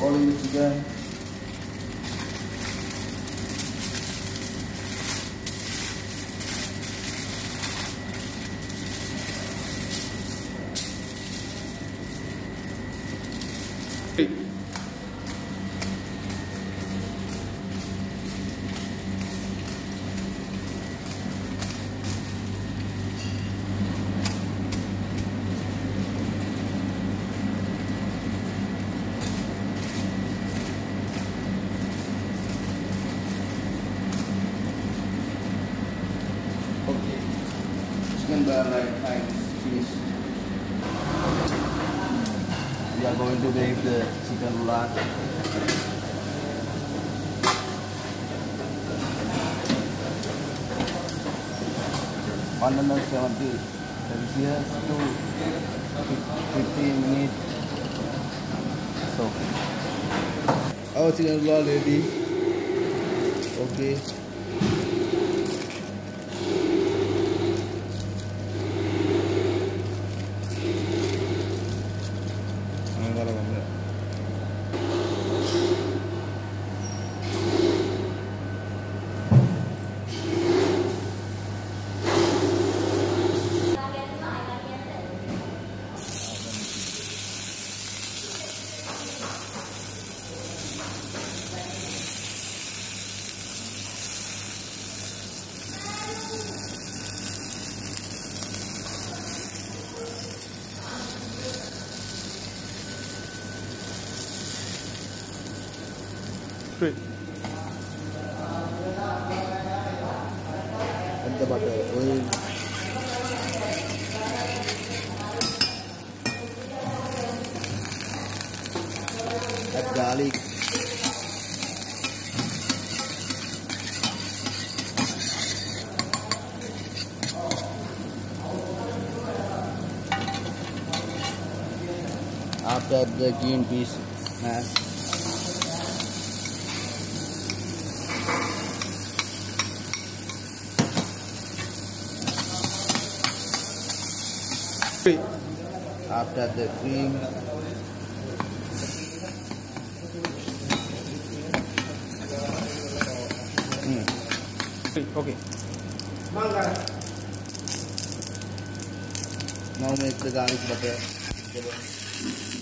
Roll in the chicken. Okay. We are going to make the chicken roulade. One hundred seventy Celsius to fifteen minutes. So our chicken roulade ready. Okay. dar. Add the butter. Add garlic. After the green peas mash. After the cream mm. Okay. now make the garlic butter